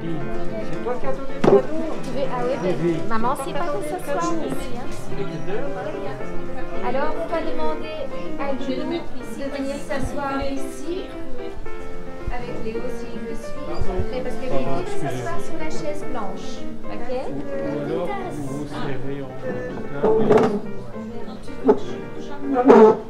C'est toi qui as donné le cadeau Tu veux- Ah oui, Oui. maman, c'est pas que ce soir aussi. Hein. Alors, on va demander à Lou de venir s'asseoir ici. Avec Léo s'il le suit. Mais parce que Lily veut s'asseoir sur la chaise blanche. Ok? Ou alors, vous vous serrez en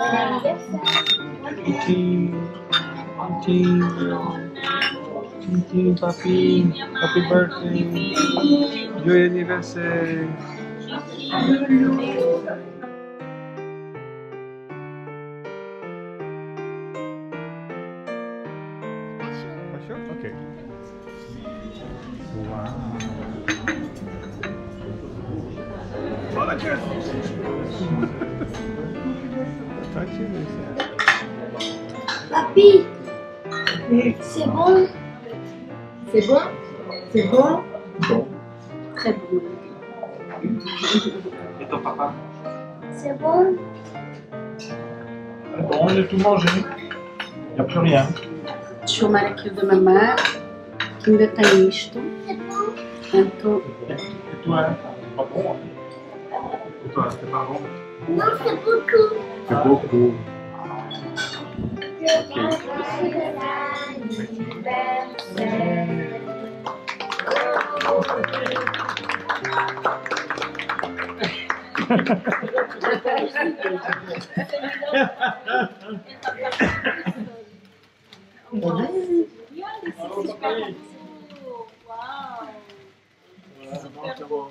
Thank you. Thank you, Happy birthday. Happy birthday! Oh la Tranquille, Papy, c'est bon? C'est bon? C'est bon? Bon. Très bon. Et ton papa? C'est bon? Bon, on a tout mangé. Il n'y a plus rien. Chamar aqui da mamãe, que ainda tem isto. Então, Et toi C'est pas bon hein Et toi, c'est pas bon. Non, c'est beaucoup. C'est beaucoup. Attendre, faut attendre, ça va.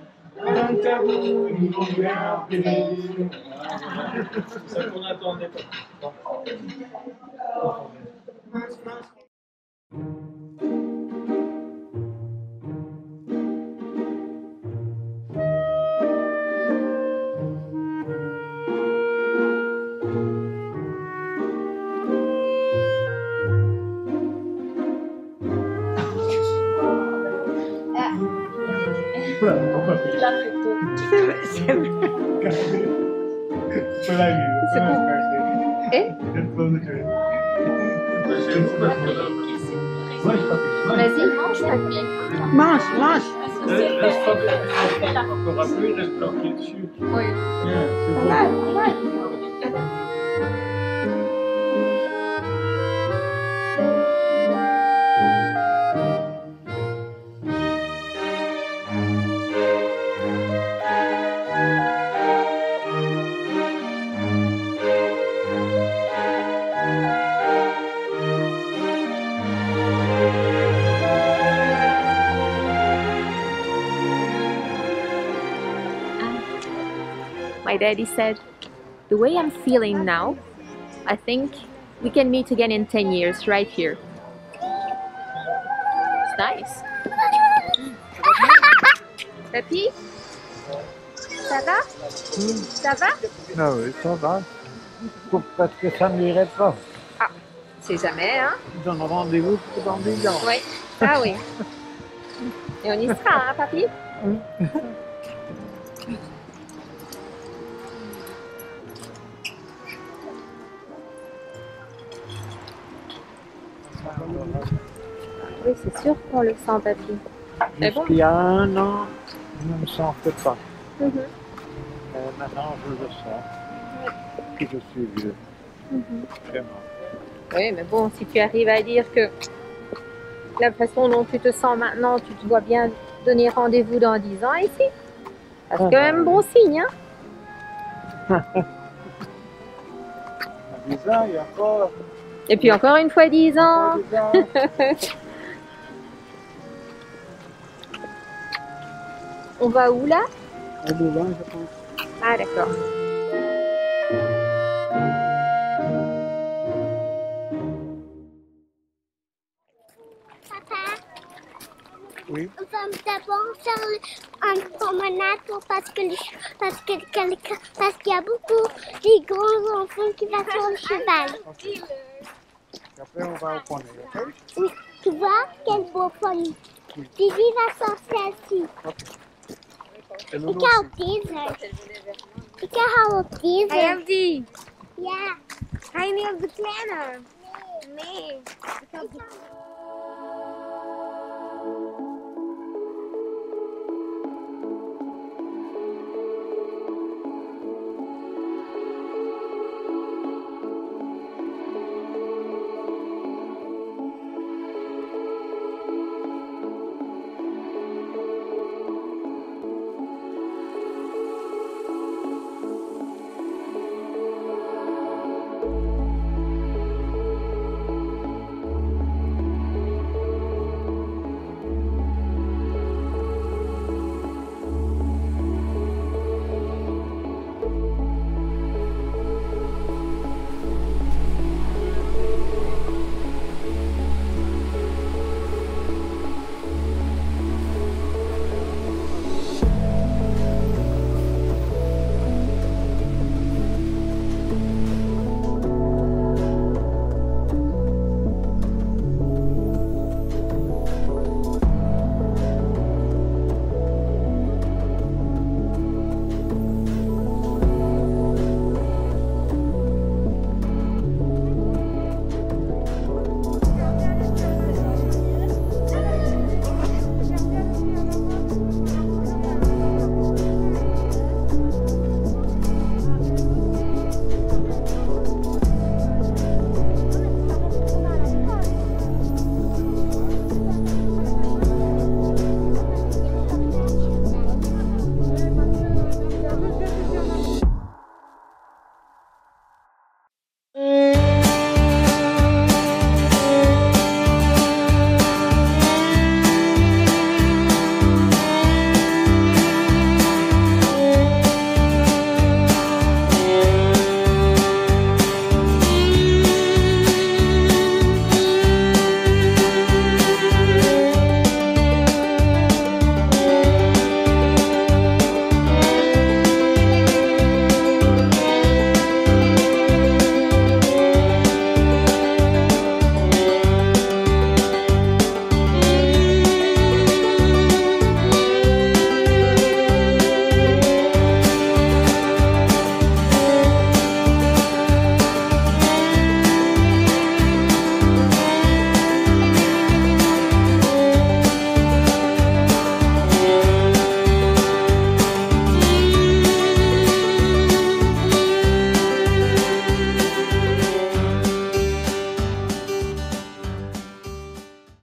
27 minutes. Tu dois attendre que ça passe. Oh, c'est On va chanter Tantiaguriate, tantiaguriate, papi. Tantiaguriate. C'est photo. C'est vie. C'est bon. Eh Mange, papi. Vas-y, mange, papy. mange, mange. Reste encore peu, reste bloqué dessus. Oui. Bien, c'est bon. My daddy said, The way I'm feeling now, I think we can meet again in 10 years right here. It's nice. Papy Ça va Ça va Ah oui, ça va. Pour- Parce que ça n'irait pas. C'est jamais, hein Ils donnent rendez-vous dans 10 ans. Oui. Ah oui. Et on y sera, hein, papy Oui, c'est sûr qu'on le sent, papy. Mais bon. Jusqu'il y a un an, je ne me sentais pas. Mhm. Mais maintenant, je le sens. Que je suis vieux. Mhm. Vraiment. Oui, mais bon, si tu arrives à dire que la façon dont tu te sens maintenant, tu te vois bien donner rendez-vous dans 10 ans ici C'est quand même bon signe, hein À 10 ans, il y a encore. Et puis encore une fois 10 ans. encore 10 ans. On va où là? À Moulin, je pense. Ah d'accord. Papa, Oui. on va d'abord faire une promenade pour- parce que les parce que quelqu'un parce qu'il y a beaucoup de grands enfants qui vont sur le cheval. Já pra derrubar o pônei, ok? Tu vois que é bom. pônei. Vivi va sortir assim. O que é o teaser? O que é o teaser? I am the... Yeah. I am the planner. Me. Me.